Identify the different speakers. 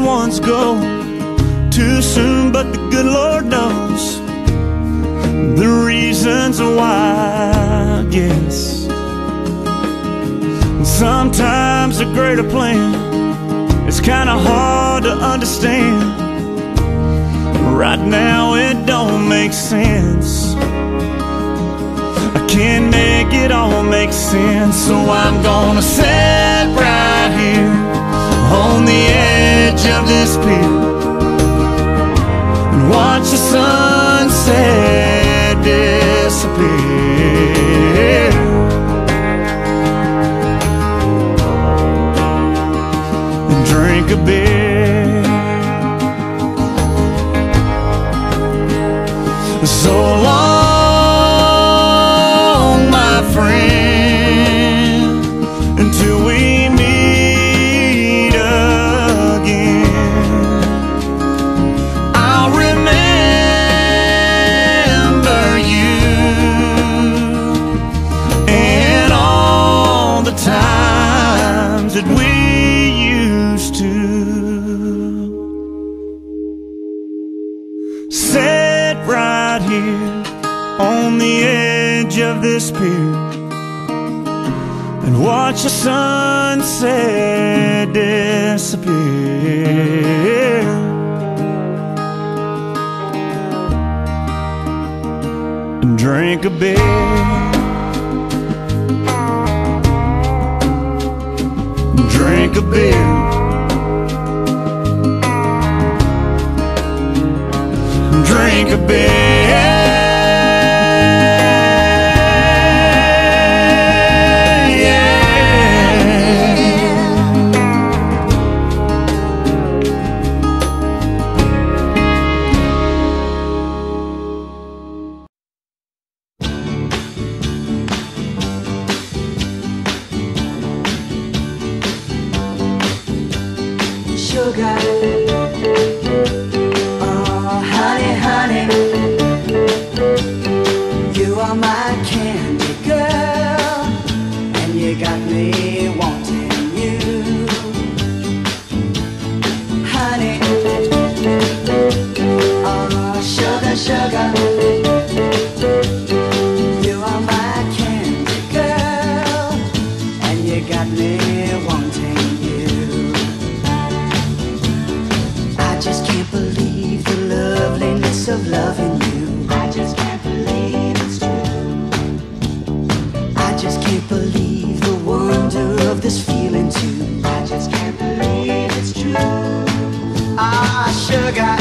Speaker 1: good ones go too soon, but the good Lord knows the reasons why, yes. Sometimes a greater plan is kinda hard to understand. Right now it don't make sense. I can't make it all make sense, so I'm gonna sit right here on the edge of this pier and watch the sunset disappear. And watch the sunset disappear. And drink a beer. Drink a beer.
Speaker 2: Sugar. Sugar.